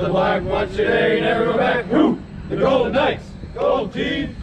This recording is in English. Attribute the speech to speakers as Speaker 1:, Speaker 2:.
Speaker 1: the black, watch today, never go back. Who? The Golden Knights, Gold Team,